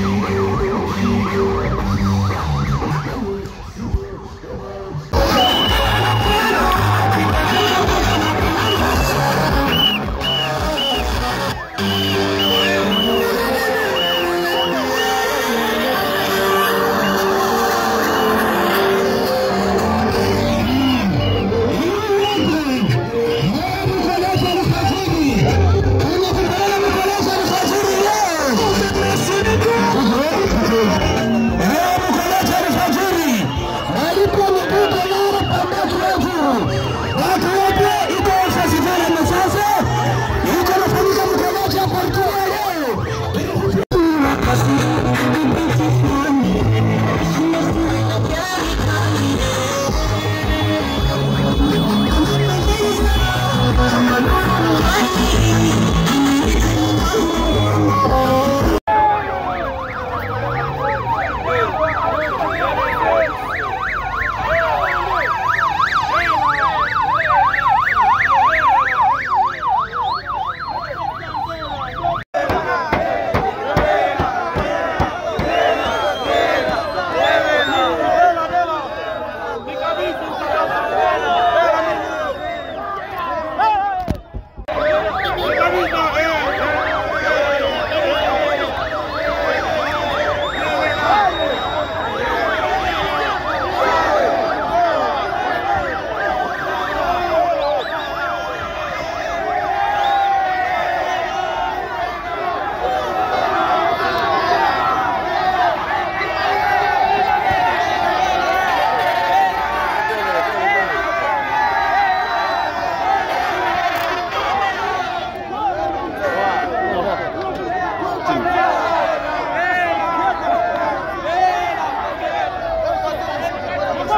you.